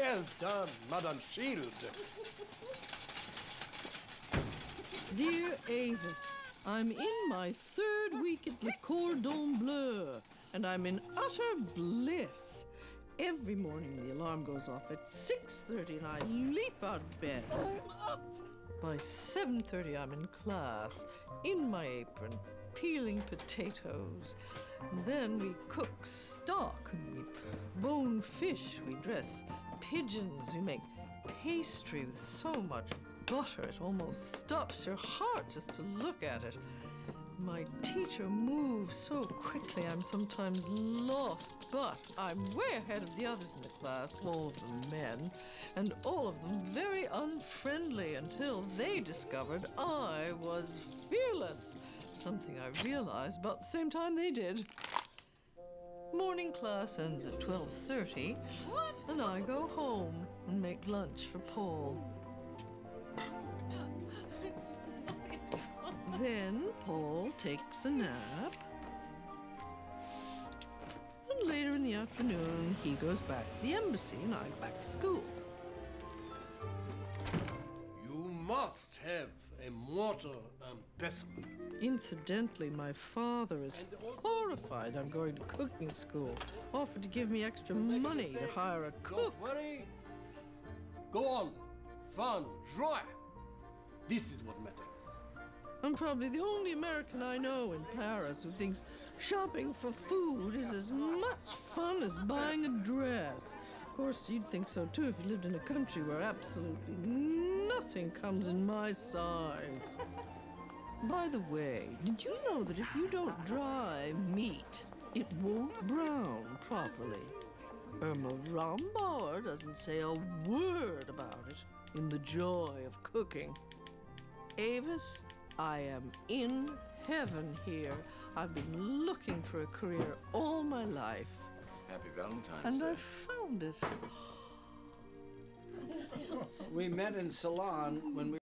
Well done, Madame Shield. Dear Avis, I'm in my third week at Le Cordon Bleu, and I'm in utter bliss. Every morning the alarm goes off at 6.30 and I leap out of bed. I'm up. By 7.30 I'm in class, in my apron, peeling potatoes. Then we cook stock, we bone fish, we dress pigeons, we make pastry with so much butter it almost stops your heart just to look at it. My teacher moves so quickly I'm sometimes lost, but I'm way ahead of the others in the class, all of them men, and all of them very unfriendly until they discovered I was fearless, something I realized about the same time they did. Morning class ends at 12:30, and I go home and make lunch for Paul. Then Paul takes a nap. And later in the afternoon, he goes back to the embassy and I go back to school. Must have a mortar and um, pestle. Incidentally, my father is horrified I'm going to cooking school. Offered to give me extra money to hire a cook. Don't worry. Go on. Fun, Joy. This is what matters. I'm probably the only American I know in Paris who thinks shopping for food is as much fun as buying a dress. Course, you'd think so too if you lived in a country where absolutely nothing comes in my size. By the way, did you know that if you don't dry meat, it won't brown properly? Irma Rombauer doesn't say a word about it in The Joy of Cooking. Avis, I am in heaven here. I've been looking for a career all my life, Happy Valentine's and Day. I found it. We met in Ceylon when we